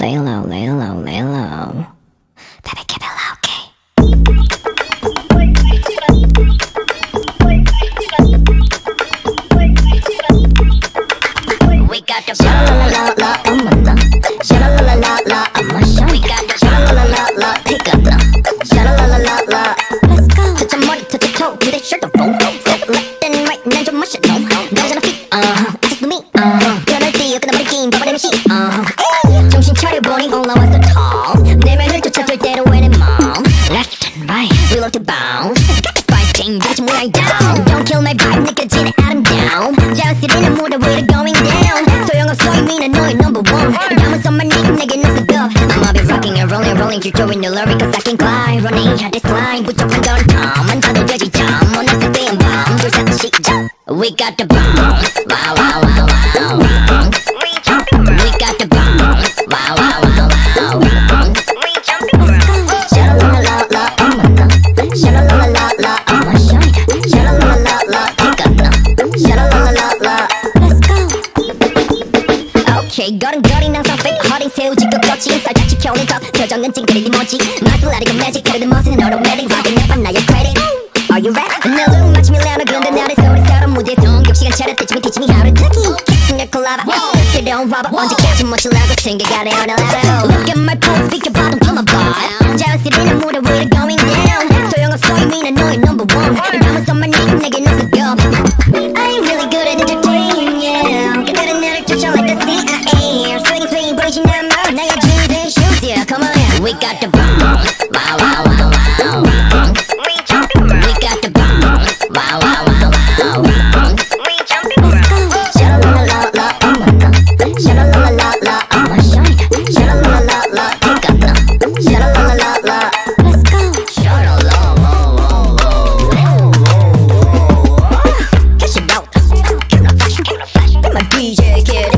Lay low, lay low, lay low. Baby, keep it low key. We got the sha 올라왔어 tall. 내면을 쫓아들 때로 왜내 맘. Left and right, we love to bounce. Got the spice change, 지금 모양 down. Don't kill my vibe, 느껴지는 아름다움. 자연스레는 무대 위로 going down. 소용없어 이미 난 너의 number one. 남은 손만 네 내게 나서 go. I'ma be rocking and rolling, rolling, you're doing no lurry, cause I can glide. Running at this line, 부족한 건 탐. 안 타도 되지 잠. 어느새 떼은 밤, 둘셋 시작. We got the bounce, 오케이 걸음걸이 난 선택 허리 세우지 끝까지 살짝 지켜내 top 표정은 찡그리니 뭐지 맛을 알리고 매직 그래도 멋은 automatic 확인해봐 나의 credit Are you ready? 내 눈 마치 밀려나 그런데 나를 소리처럼 무대성 6시간 차렸듯이 teach me how to ducky 승력 콜라보 새로운 rubber 언제까지 멋지라고 생각하래 on a level Look at my pose 비켜봐도 come above 자연스레는 무대 위로 come on, we got the bomb. Wow, wow, wow, wow. We. We got the. Wow, wow, wow, wow. We Let's go. Catch it out. A a my DJ kid.